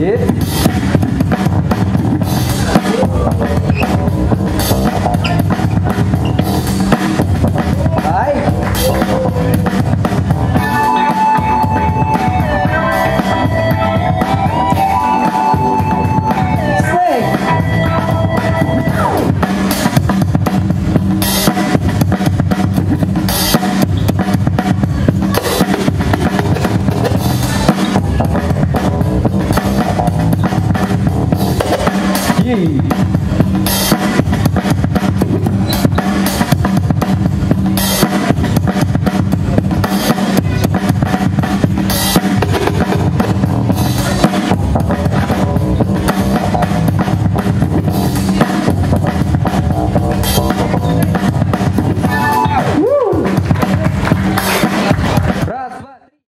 E E aí?